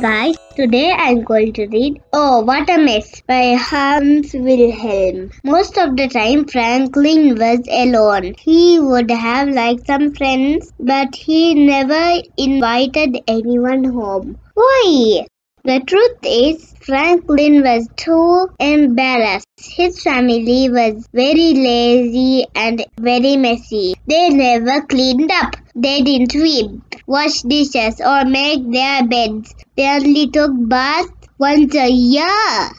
guys, today I'm going to read Oh What a Mess by Hans Wilhelm. Most of the time Franklin was alone. He would have like some friends, but he never invited anyone home. Why? The truth is, Franklin was too embarrassed. His family was very lazy and very messy. They never cleaned up. They didn't sweep, wash dishes, or make their beds. They only took baths once a year.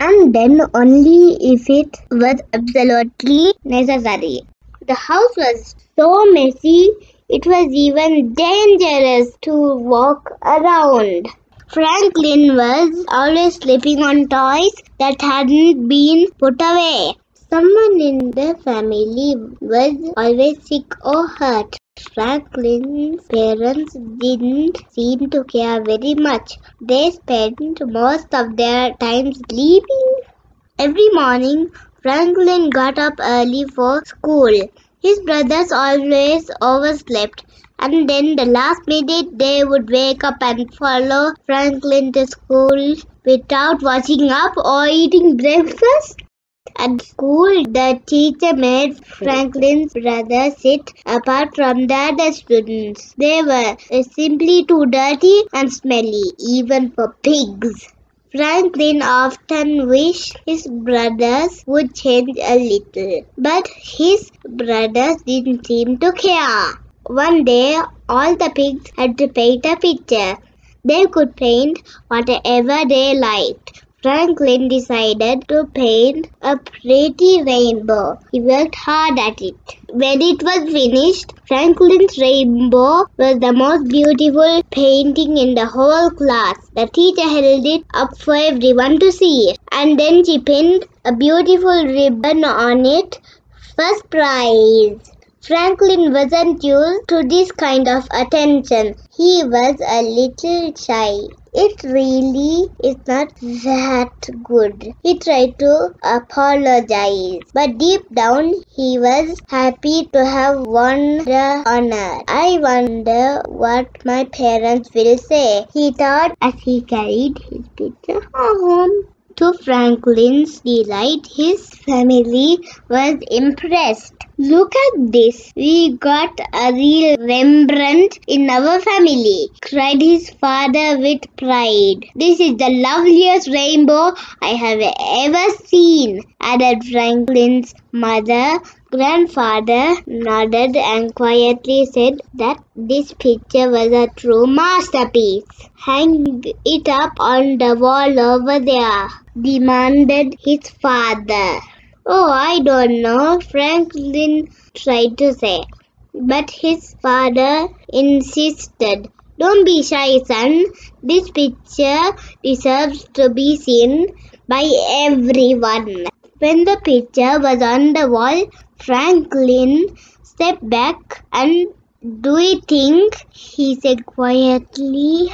And then only if it was absolutely necessary. The house was so messy, it was even dangerous to walk around. Franklin was always sleeping on toys that hadn't been put away. Someone in the family was always sick or hurt. Franklin's parents didn't seem to care very much. They spent most of their time sleeping. Every morning, Franklin got up early for school. His brothers always overslept and then the last minute they would wake up and follow Franklin to school without washing up or eating breakfast. At school, the teacher made Franklin's brothers sit apart from the other students. They were simply too dirty and smelly, even for pigs. Franklin often wished his brothers would change a little, but his brothers didn't seem to care. One day, all the pigs had to paint a picture. They could paint whatever they liked. Franklin decided to paint a pretty rainbow. He worked hard at it. When it was finished, Franklin's rainbow was the most beautiful painting in the whole class. The teacher held it up for everyone to see, and then she pinned a beautiful ribbon on it. First prize. Franklin wasn't used to this kind of attention. He was a little shy. It really is not that good. He tried to apologize, but deep down he was happy to have won the honor. I wonder what my parents will say, he thought as he carried his picture home. To Franklin's delight, his family was impressed. Look at this. We got a real Rembrandt in our family, cried his father with pride. This is the loveliest rainbow I have ever seen, added Franklin's mother. Grandfather nodded and quietly said that this picture was a true masterpiece. Hang it up on the wall over there, demanded his father. Oh, I don't know, Franklin tried to say. But his father insisted. Don't be shy, son. This picture deserves to be seen by everyone. When the picture was on the wall, Franklin stepped back and do you think, he said quietly,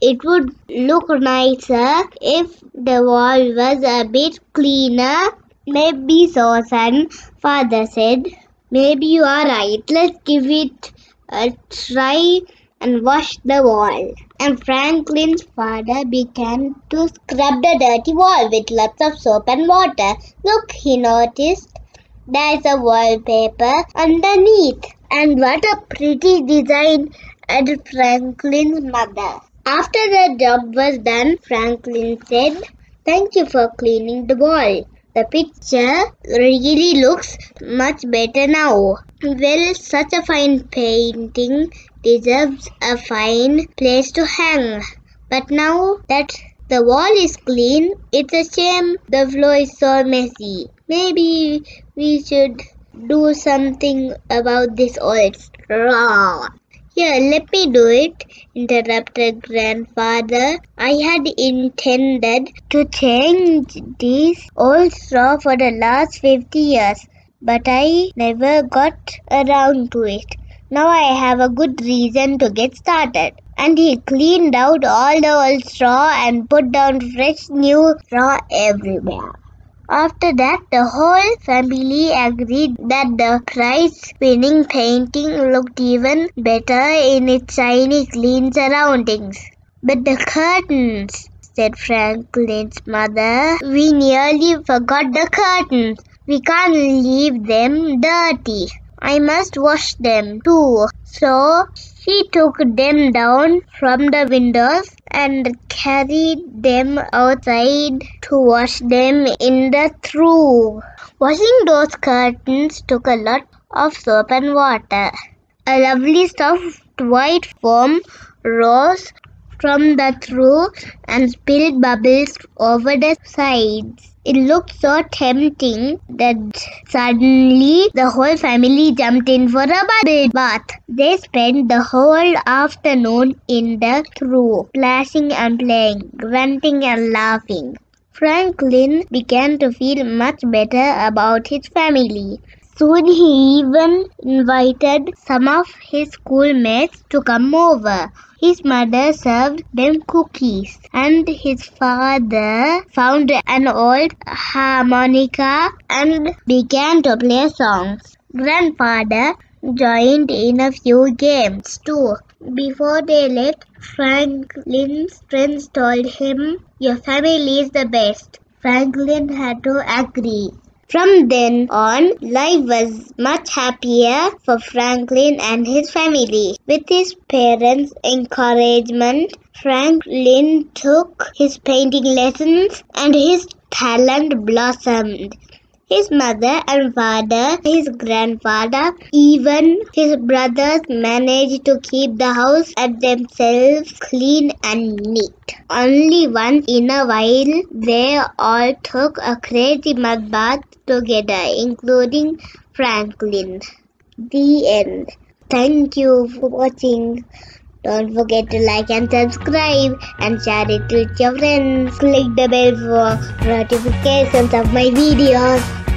it would look nicer if the wall was a bit cleaner? Maybe so, son, father said. Maybe you are right. Let's give it a try and wash the wall. And Franklin's father began to scrub the dirty wall with lots of soap and water. Look, he noticed, there's a wallpaper underneath. And what a pretty design, added Franklin's mother. After the job was done, Franklin said, Thank you for cleaning the wall. The picture really looks much better now. Well, such a fine painting deserves a fine place to hang. But now that the wall is clean, it's a shame the floor is so messy. Maybe we should do something about this old straw. Here, let me do it, interrupted grandfather. I had intended to change this old straw for the last fifty years, but I never got around to it. Now I have a good reason to get started. And he cleaned out all the old straw and put down fresh new straw everywhere. After that, the whole family agreed that the prize winning painting looked even better in its shiny, clean surroundings. But the curtains, said Franklin's mother. We nearly forgot the curtains. We can't leave them dirty. I must wash them too. So she took them down from the windows and carried them outside to wash them in the trough. Washing those curtains took a lot of soap and water. A lovely soft white foam rose from the trough and spilled bubbles over the sides. It looked so tempting that suddenly the whole family jumped in for a bubble bath. They spent the whole afternoon in the trough, splashing and playing, grunting and laughing. Franklin began to feel much better about his family. Soon he even invited some of his schoolmates to come over. His mother served them cookies, and his father found an old harmonica and began to play songs. Grandfather joined in a few games too. Before they left, Franklin's friends told him, Your family is the best. Franklin had to agree. From then on, life was much happier for Franklin and his family. With his parents' encouragement, Franklin took his painting lessons and his talent blossomed. His mother and father, his grandfather, even his brothers managed to keep the house and themselves clean and neat. Only once in a while, they all took a crazy mud bath together, including Franklin. The end. Thank you for watching. Don't forget to like and subscribe and share it with your friends. Click the bell for notifications of my videos.